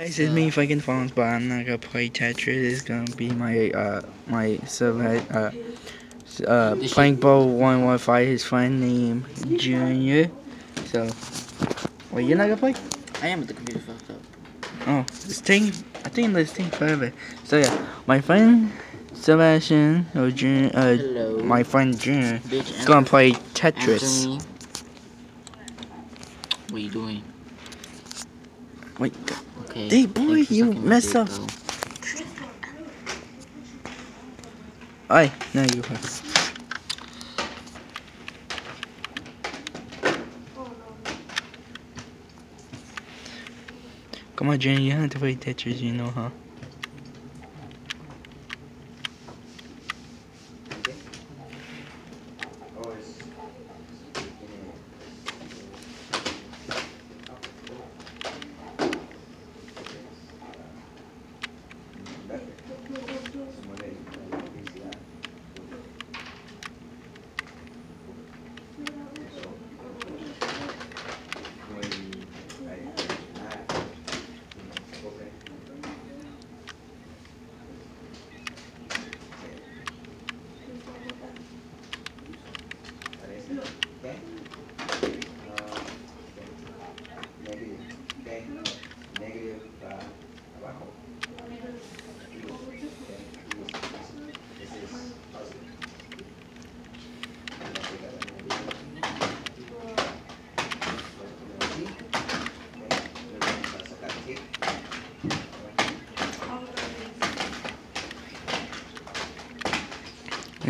Guys, it's me fucking Fonz, but I'm not gonna play Tetris. It's gonna be my uh my sub uh uh playing ball one one fight his friend named Junior. So, wait, you're not gonna play? I am, but the computer fucked up. Oh, this thing. I think this thing forever. So yeah, my friend Sebastian or Junior, uh, Hello. my friend Junior Bitch, is gonna play Tetris. me. What are you doing? Wait, Okay. Hey, boy, you messed up. I no you. first. Come on, Junior, you have to play Tetris, you know, huh?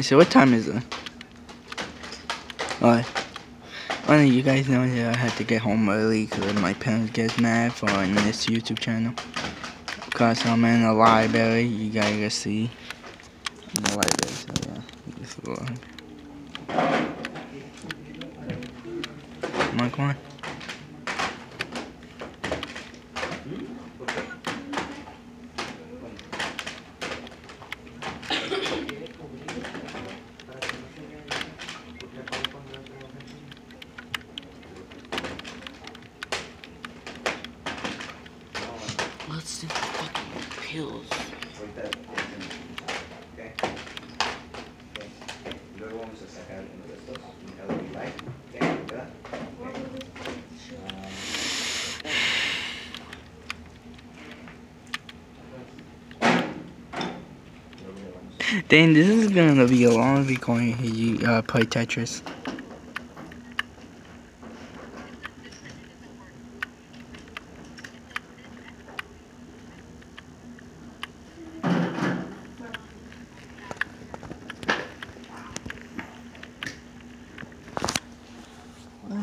And so, what time is it? Alright. Well, you guys know that I had to get home early because my parents get mad for on this YouTube channel. Because I'm in the library, you guys can see. In the library, so yeah. This is Come on, come on. Luego le vamos Dang, this is gonna be a long recording you uh, play Tetris.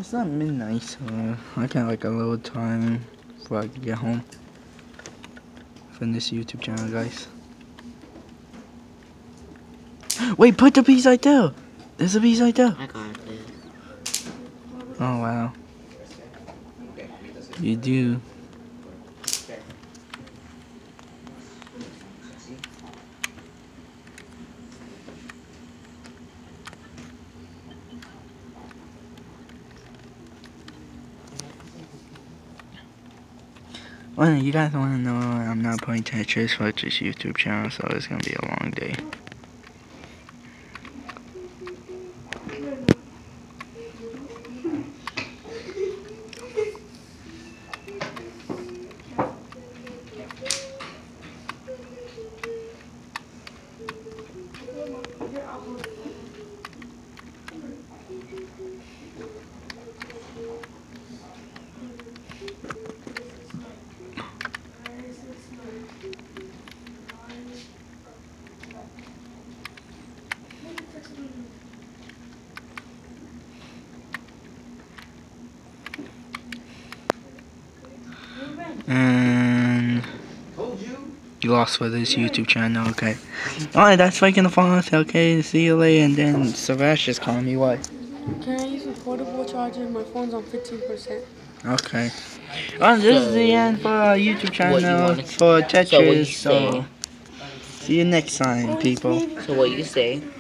It's not midnight, so I got like a little time before I can get home from this YouTube channel, guys. Wait, put the piece right there. There's a piece right there. I got this. Oh wow, Ok, ahorita se- you do. Well, you guys want to know I'm not playing Tetris this YouTube channel, so it's gonna be a long day. You. you lost for this YouTube channel, okay? Alright, that's faking the phone. Okay, see you later. And then Savash just called me. What? Can I use a portable charger? My phone's on 15%. Okay. Well, this is the end for our YouTube What, you channel for So Tetris. So, say? see you next time, people. So what you say?